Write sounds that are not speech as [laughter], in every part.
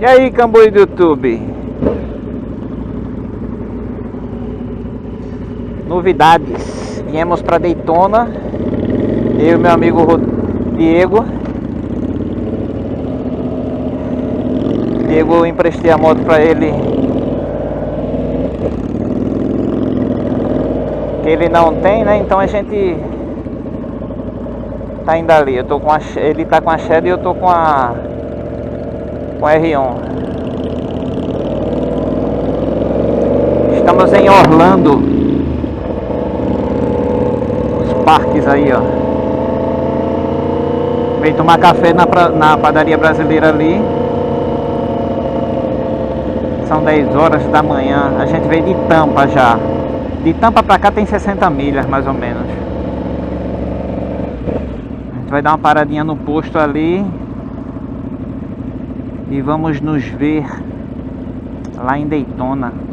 E aí, cambuí do YouTube? Novidades. Viemos para Daytona. Eu e meu amigo Diego. Diego, eu emprestei a moto para ele. Que ele não tem, né? Então a gente tá indo ali. Eu tô com a, ele tá com a Shed e eu tô com a com R1. Estamos em Orlando. Os parques aí, ó. Veio tomar café na, na padaria brasileira ali. São 10 horas da manhã. A gente veio de Tampa já. De Tampa pra cá tem 60 milhas mais ou menos. A gente vai dar uma paradinha no posto ali e vamos nos ver lá em Daytona.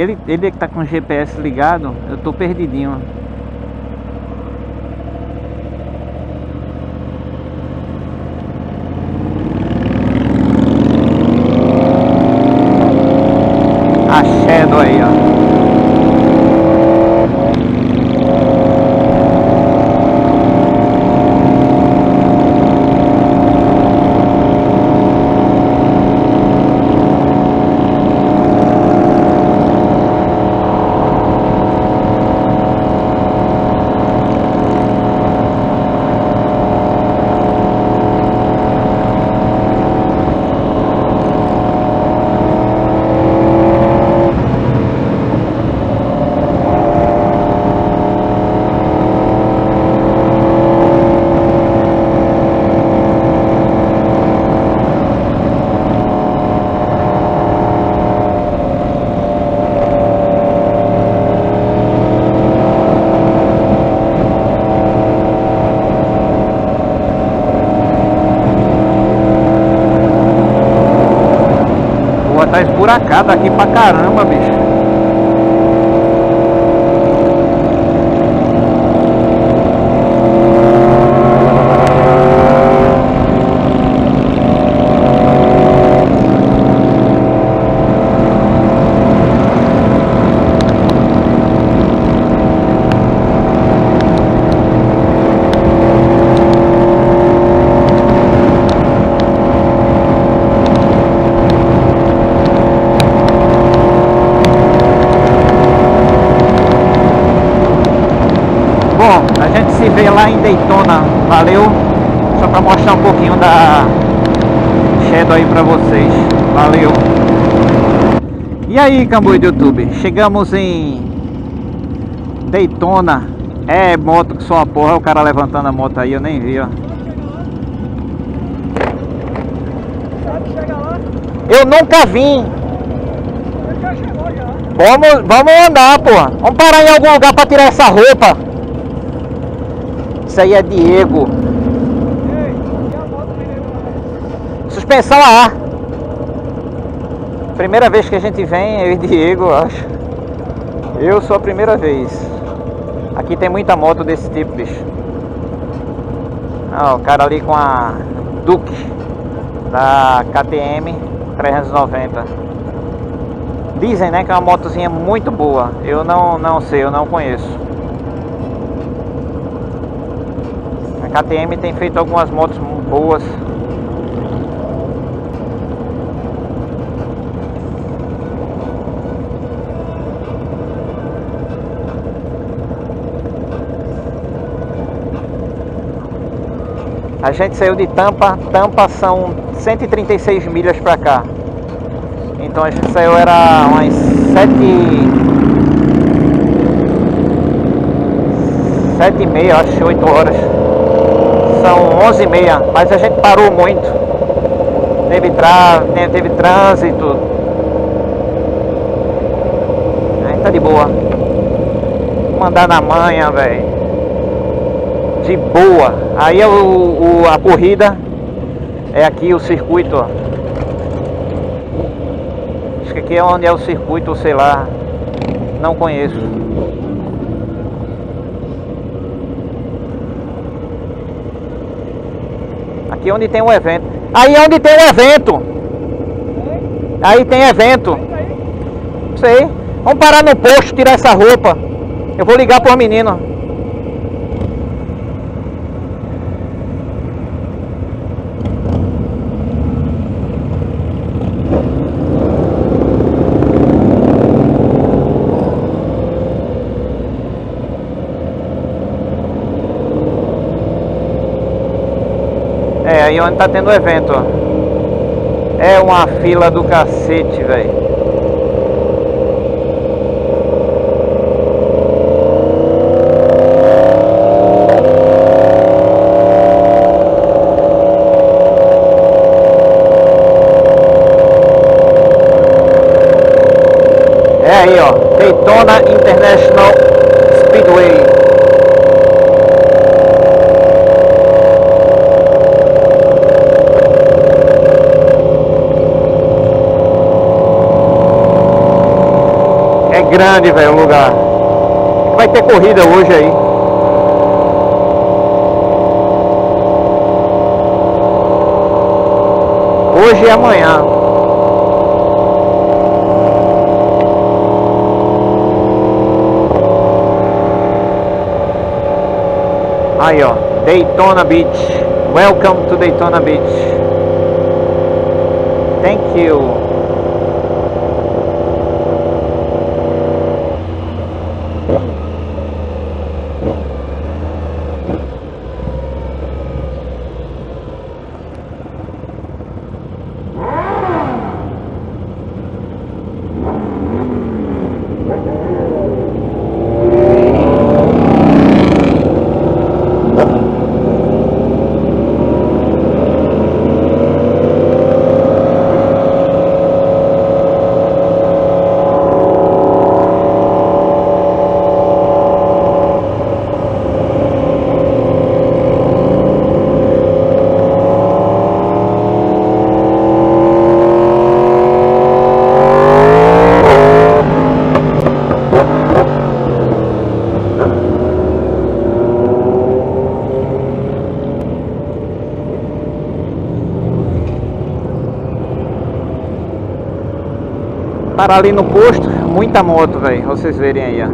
Ele, ele que tá com o GPS ligado, eu tô perdidinho. A Shadow aí, ó. tá esburacado aqui pra caramba, bicho. se vê lá em Daytona, valeu? Só para mostrar um pouquinho da Shadow aí para vocês, valeu? E aí, Cambu do YouTube, chegamos em Daytona, é moto que só uma porra, o cara levantando a moto aí, eu nem vi, ó. Eu nunca vim. Vamos, vamos andar, porra. Vamos parar em algum lugar para tirar essa roupa. Isso aí é Diego. Suspensão a ar. Primeira vez que a gente vem, eu e Diego, acho. Eu sou a primeira vez. Aqui tem muita moto desse tipo, bicho. Ah, o cara ali com a Duke da KTM 390. Dizem, né, que é uma motozinha muito boa. Eu não, não sei, eu não conheço. KTM tem feito algumas motos boas. A gente saiu de Tampa, Tampa são 136 milhas para cá. Então a gente saiu era umas 7 sete e meia, acho, 8 horas são 11 e meia, mas a gente parou muito. Teve, tra... teve trânsito. Aí tá de boa. Mandar na manhã, velho. De boa. Aí é o, o, a corrida é aqui o circuito, ó. Acho que aqui é onde é o circuito, sei lá. Não conheço. Aqui é onde tem o evento. Aí é onde tem o evento. Aí tem evento. Sei. Vamos parar no posto, tirar essa roupa. Eu vou ligar para o menino. É, aí onde tá tendo evento, ó. É uma fila do cacete, velho. É aí, ó. Daytona International Speedway. É grande, velho, o lugar. Vai ter corrida hoje aí. Hoje e amanhã. Aí, ó. Daytona Beach. Welcome to Daytona Beach. Thank you. Parar ali no posto, muita moto, velho. Vocês verem aí, ó.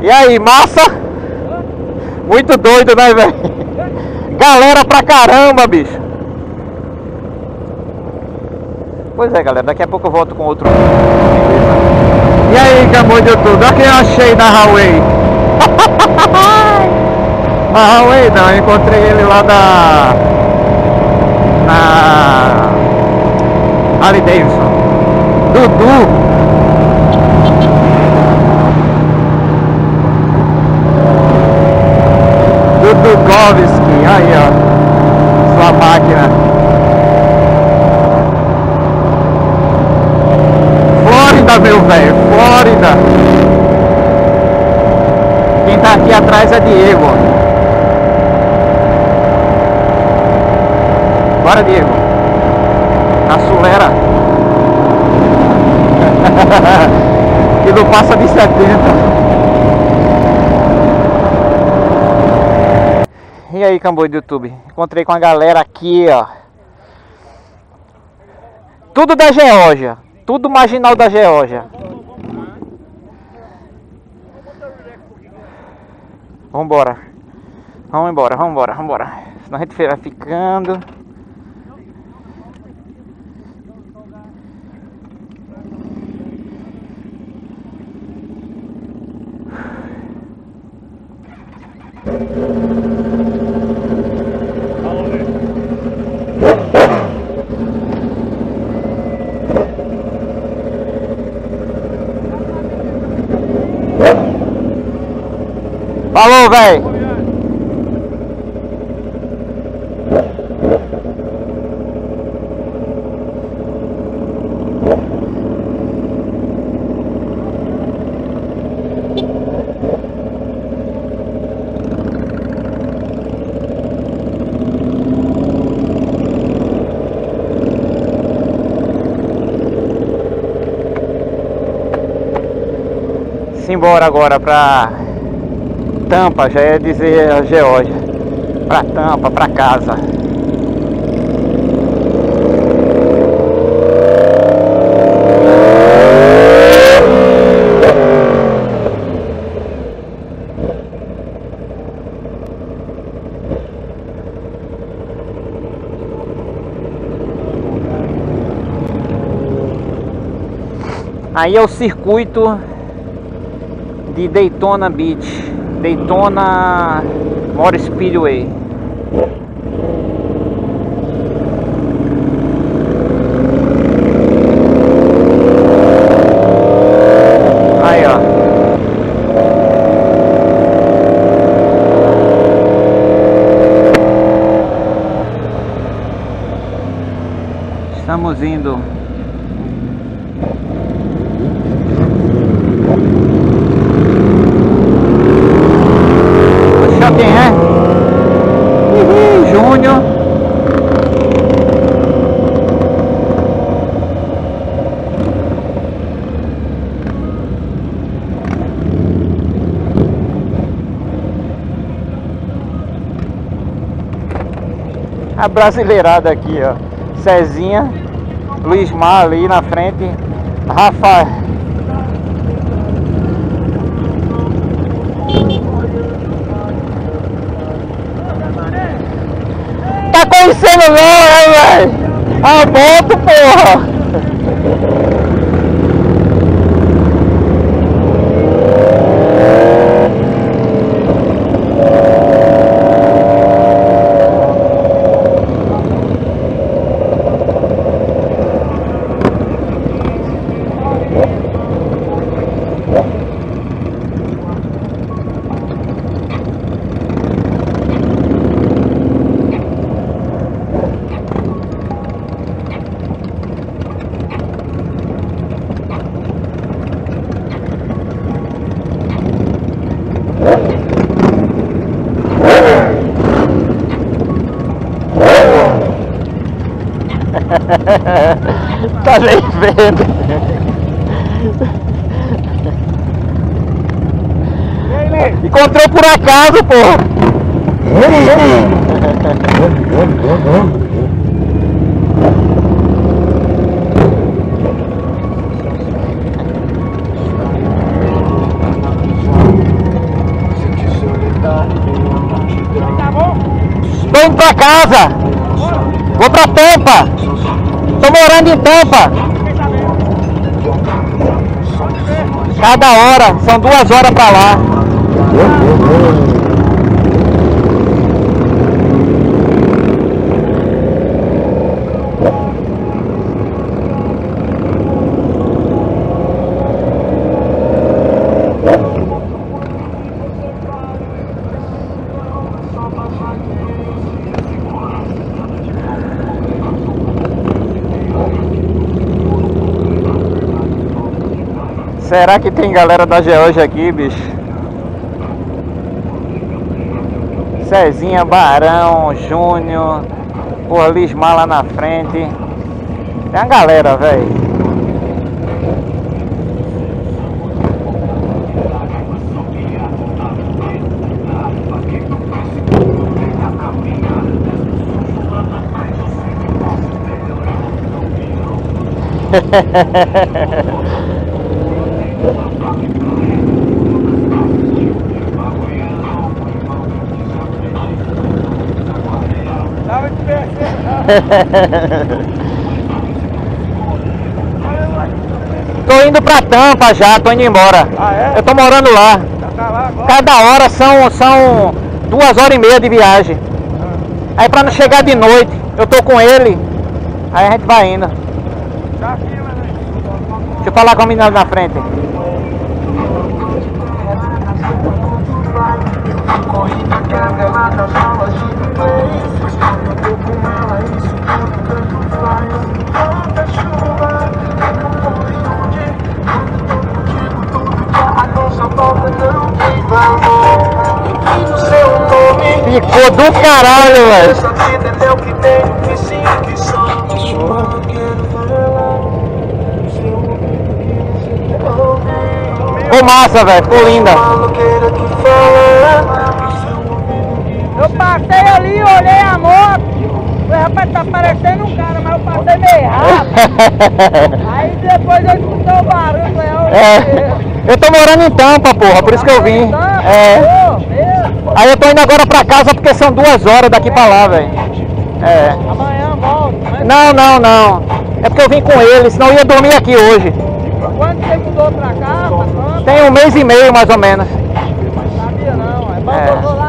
E aí, massa? Muito doido, né, velho? Galera pra caramba, bicho. Pois é, galera. Daqui a pouco eu volto com outro. E aí, Camô de tudo? Olha quem eu achei na Huawei. [laughs] Na Huawei não, eu encontrei ele lá da. Na. Harley Davidson. Dudu. Dudukovski, aí ó. Sua máquina. Flórida, meu velho, Flórida. Quem tá aqui atrás é Diego. Bora, Diego. Acelera. que [laughs] não passa de 70. E aí, camboi do YouTube? Encontrei com a galera aqui, ó. Tudo da Geórgia. Tudo marginal da Geórgia. Vambora. Vamos embora, vamos embora, vamos embora. Senão a gente vai ficando. Falou, velho! Simbora agora pra Tampa, já ia dizer a Geórgia. Pra Tampa, pra casa. Aí é o circuito de Daytona Beach, Daytona Motor Speedway. Aí, ó. Estamos indo já quem é? Uhum, Júnior. A brasileirada aqui, ó. Cezinha, Luiz Mar ali na frente, Rafa Tá conhecendo não, né, velho? A moto, porra! Encontrou por acaso. Tô indo pra casa. Vou pra Tampa. Tô morando em Tampa. Cada hora, são duas horas pra lá. Será que tem galera da Geórgia aqui, bicho? Cezinha, Barão, Júnior, por Lismar lá na frente. Tem uma galera, velho. [laughs] [laughs] tô indo pra Tampa já, tô indo embora. Ah, é? Eu tô morando lá. Tá lá agora? Cada hora são, são duas horas e meia de viagem. Aí pra não chegar de noite, eu tô com ele. Aí a gente vai indo. Tá aqui. Deixa eu falar com a menina na frente. Ouvido que você ouve. Ficou massa, velho. Ficou linda. Eu passei ali, olhei a moto. Falei, rapaz, tá parecendo um cara, mas eu passei meio rápido. [laughs] Aí depois eu escutei o barulho, falei, É. Eu tô morando em Tampa, porra, por isso que eu vim. É. Aí eu tô indo agora pra casa porque são duas horas daqui pra lá, velho. É. Amanhã volto. Mas Não, não, não. É porque eu vim com ele, senão eu ia dormir aqui hoje. quando você mudou pra cá, Tem um mês e meio mais ou menos. não sabia não. É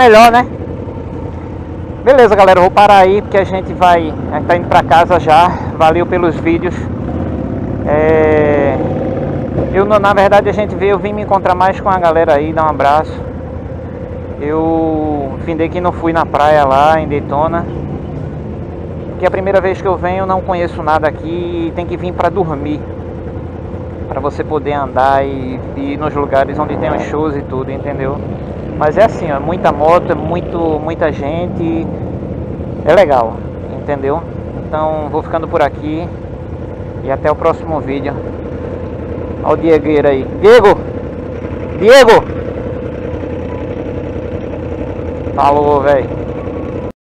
melhor, né? Beleza, galera, vou parar aí porque a gente vai. A gente tá indo pra casa já. Valeu pelos vídeos. É... Eu, na verdade, a gente veio, eu vim me encontrar mais com a galera aí, dar um abraço. Eu findei que não fui na praia lá em Daytona. Que a primeira vez que eu venho, não conheço nada aqui e tem que vir pra dormir. Pra você poder andar e e ir nos lugares onde tem os shows e tudo, entendeu? Mas é assim, ó, muita moto, é muito, muita gente. É legal, entendeu? Então vou ficando por aqui e até o próximo vídeo. Olha o Diegueira aí. Diego! Diego! Falou, velho.